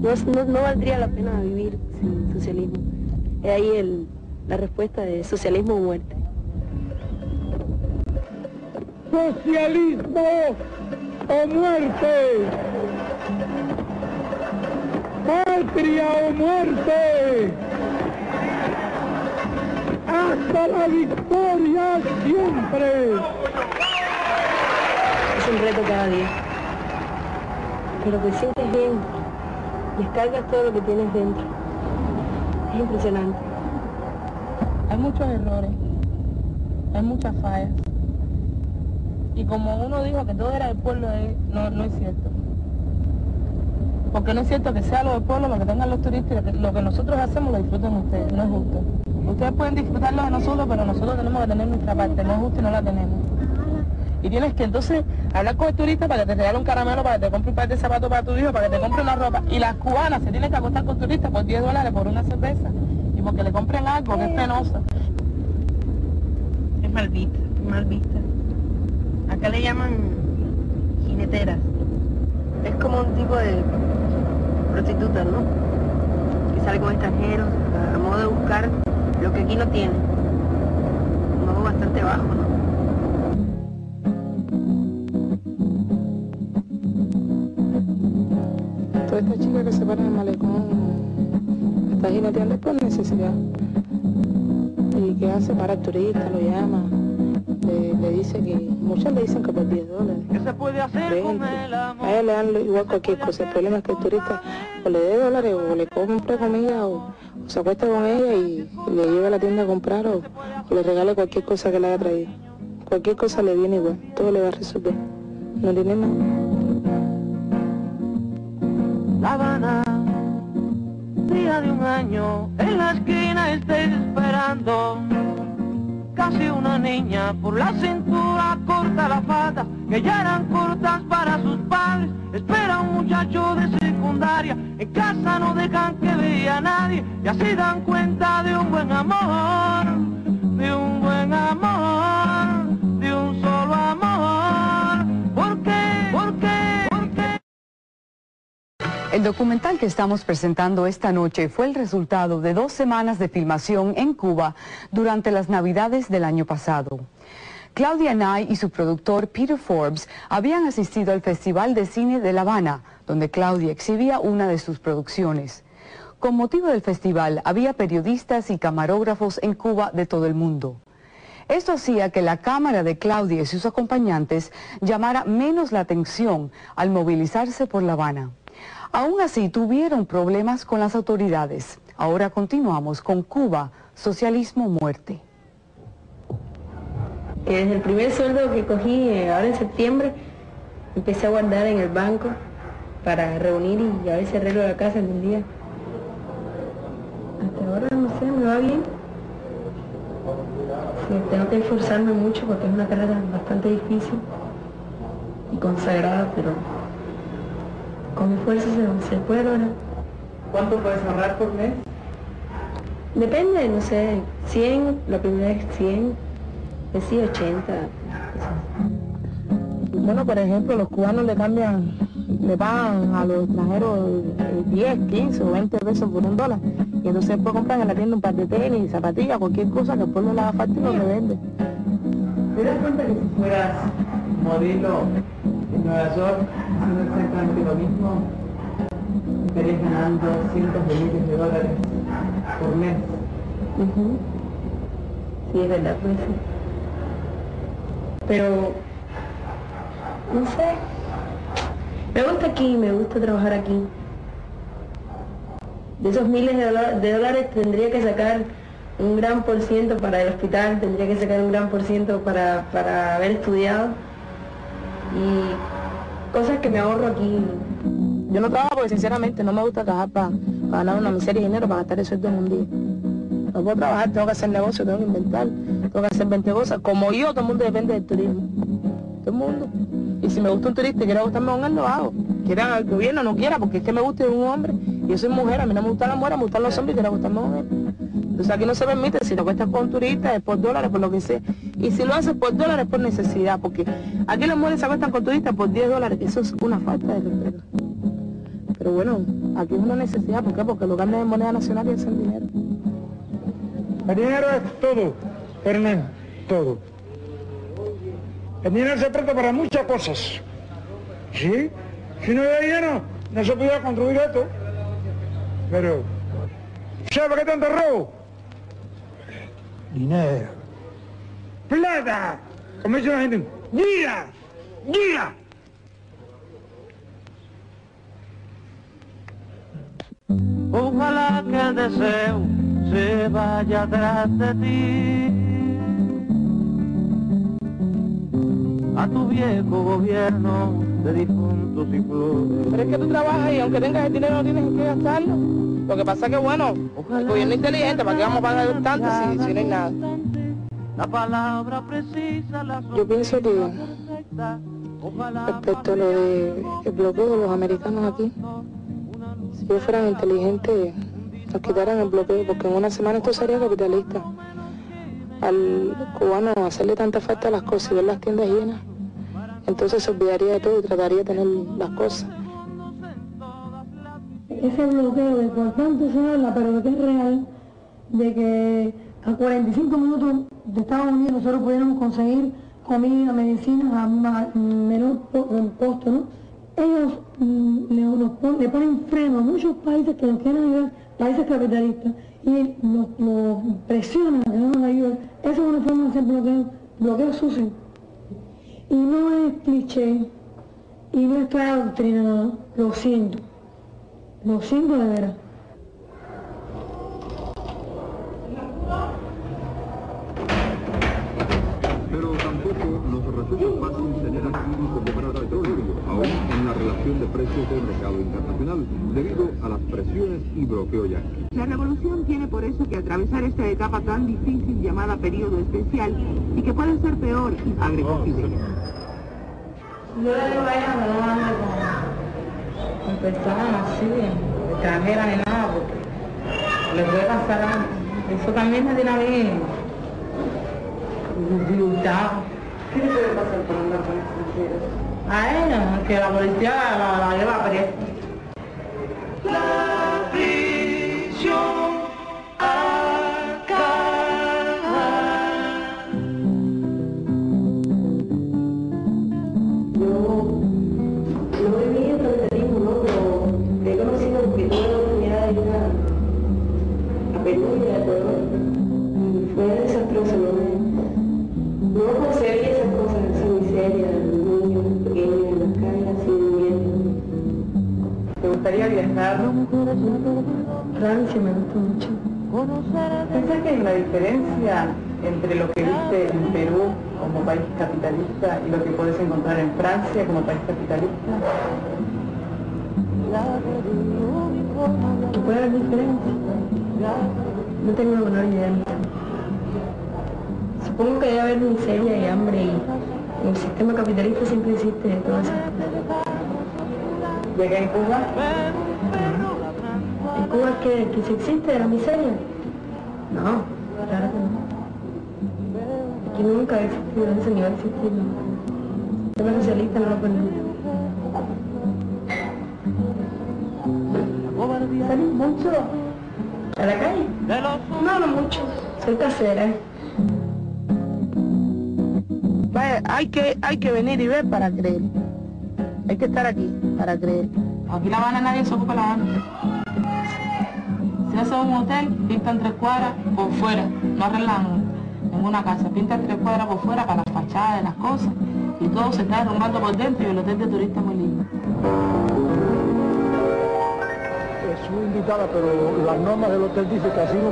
no, no, valdría la pena vivir sin socialismo. Es ahí el, la respuesta de socialismo o muerte. Socialismo o muerte. Patria o muerte. Hasta la victoria siempre. Es un reto cada día. Pero te sientes bien. Descargas todo lo que tienes dentro. Es impresionante. Hay muchos errores. Hay muchas fallas. Y como uno dijo que todo era del pueblo, no, no es cierto. Porque no es cierto que sea lo del pueblo, lo que tengan los turistas, lo que nosotros hacemos lo disfruten ustedes, no es justo. Ustedes pueden disfrutarlo de nosotros, pero nosotros tenemos que tener nuestra parte, no es justo y no la tenemos. Y tienes que entonces hablar con el turista para que te regale un caramelo, para que te compre un par de zapatos para tu hijo, para que te compre una ropa. Y las cubanas se tienen que acostar con turistas por 10 dólares por una cerveza. Y porque le compren algo que es penoso. Es mal vista, mal vista. Acá le llaman jineteras. Es como un tipo de prostituta, ¿no? Que sale con extranjeros a modo de buscar lo que aquí no tiene. Un modo bastante bajo, ¿no? Toda esta chica que se para en el malecón está jineteando por necesidad. ¿Y qué hace? Para el turista, lo llama le, dice que, muchas le dicen que por 10 dólares. ¿Qué se puede hacer con el amor? A él le dan igual cualquier cosa. El problema es que el turista o le dé dólares o le compre comida o, se acuesta con ella y, le lleva a la tienda a comprar o, le regale cualquier cosa que le haya traído. Cualquier cosa le viene igual, todo le va a resolver. No tiene nada. De un año, en la esquina estáis esperando casi una niña, por la cintura corta la falda, que ya eran cortas para sus padres. Espera un muchacho de secundaria, en casa no dejan que vea a nadie, y así dan cuenta de un buen amor, El documental que estamos presentando esta noche fue el resultado de dos semanas de filmación en Cuba durante las navidades del año pasado. Claudia Nye y su productor Peter Forbes habían asistido al Festival de Cine de La Habana, donde Claudia exhibía una de sus producciones. Con motivo del festival había periodistas y camarógrafos en Cuba de todo el mundo. Esto hacía que la cámara de Claudia y sus acompañantes llamara menos la atención al movilizarse por La Habana. Aún así, tuvieron problemas con las autoridades. Ahora continuamos con Cuba, socialismo, muerte. Desde el primer sueldo que cogí, eh, ahora en septiembre, empecé a guardar en el banco para reunir y a veces arreglo la casa en un día. Hasta ahora, no sé, me va bien. tengo que esforzarme mucho porque es una carrera bastante difícil y consagrada, pero con esfuerzo se, se puede lograr. ¿Cuánto puedes ahorrar por mes? Depende, no sé, 100, la primera vez 100, sí 80. Bueno, por ejemplo, los cubanos le cambian, le pagan a los extranjeros 10, 15 o 20 pesos por un dólar. Y entonces después compran en la tienda un par de tenis, zapatillas, cualquier cosa que el pueblo le haga falta y lo revende. ¿Te das cuenta que si fueras modelo en Nueva York, lo mismo, estarías ganando cientos de miles de dólares por mes. Sí, es verdad, pues sí. Pero, no sé, me gusta aquí, me gusta trabajar aquí. De esos miles de, de dólares tendría que sacar un gran por ciento para el hospital, tendría que sacar un gran por ciento para, para haber estudiado y cosas que me ahorro aquí. Yo no trabajo porque sinceramente no me gusta trabajar para, ganar una miseria de dinero para gastar eso en un día. No puedo trabajar, tengo que hacer negocio, tengo que inventar, tengo que hacer 20 cosas. Como yo, todo el mundo depende del turismo. Todo el mundo. Y si me gusta un turista y quiero gustarme con él, lo hago. Quiera el gobierno, no quiera, porque es que me guste un hombre. Yo soy mujer, a mí no me gusta la mujer, me gustan los hombres y quiero gustarme con él. Entonces aquí no se permite, si te cuestas con un turista es por dólares, por lo que sea. Y si lo haces por dólares es por necesidad, porque aquí las mujeres se acuestan con turistas por 10 dólares, eso es una falta de respeto. Pero bueno, Aquí es una necesidad, ¿por qué? Porque lo cambian en moneda nacional y hacen dinero. El dinero es todo, es todo. El dinero se presta para muchas cosas. ¿Sí? Si no hay dinero, no se podía construir esto. Pero, ¿sabe qué tanto robo? Dinero. Plata. Como dice la gente, ¡gira! ¡gira! Ojalá que el deseo se vaya atrás de ti. A tu viejo gobierno de difuntos y flores. Pero es que tú trabajas y aunque tengas el dinero no tienes en qué gastarlo. Lo que pasa es que, bueno, el gobierno inteligente, ¿para qué vamos a pagar tanto si, si no hay nada? La palabra precisa, la Yo pienso que respecto a lo del bloqueo de los americanos aquí, si ellos fueran inteligentes, nos quitaran el bloqueo, porque en una semana esto sería capitalista. Al cubano hacerle tanta falta a las cosas y ver las tiendas llenas, entonces se olvidaría de todo y trataría de tener las cosas. ese bloqueo de por tanto se habla, pero de que es real, de que a 45 minutos de Estados Unidos nosotros pudiéramos conseguir comida, medicinas a menor po- costo, ¿no? Ellos mm, nos pon- le ponen freno a muchos países que nos quieren ayudar, países capitalistas, y nos, presionan a que no nos ayuden. Eso es una forma de hacer bloqueo, bloqueo sucio. Y no es cliché, y no estoy adoctrinada, lo siento. Lo siento de veras. De precios del mercado internacional, debido a las presiones y bloqueo yanqui. La revolución tiene por eso que atravesar esta etapa tan difícil llamada periodo especial y que puede ser peor, agregó Fidel. Yo le digo a ella no ande con, con personas así, extranjeras ni nada, porque le puede pasar algo. Eso también me tiene mí disgustado. ¿Qué le puede pasar por andar con extranjeros? A ella, que la policía la, lleva presa. Francia me gusta mucho. ¿Pensás que la diferencia entre lo que viste en Perú como país capitalista y lo que puedes encontrar en Francia como país capitalista? Que puede haber diferencia. No tengo la menor idea. Supongo que debe haber miseria y hambre y el sistema capitalista siempre existe de eso. ¿Y acá en Cuba? ¿En Cuba es que, si existe la miseria? No, claro que no. Aquí nunca ha existido, ese nivel existir. El sistema socialista no lo permite. ¿Salís mucho a la calle? No, no mucho. Soy casera. Vaya, hay que, hay que venir y ver para creer. Hay que estar aquí para creer. Aquí La Habana nadie se ocupa La Habana. Si hace un hotel, pintan tres cuadras por fuera, no arreglan ninguna casa, pintan tres cuadras por fuera para las fachadas de las cosas y todo se está derrumbando por dentro y el hotel de turistas muy lindo. Es muy invitada, pero las normas del hotel dicen que así no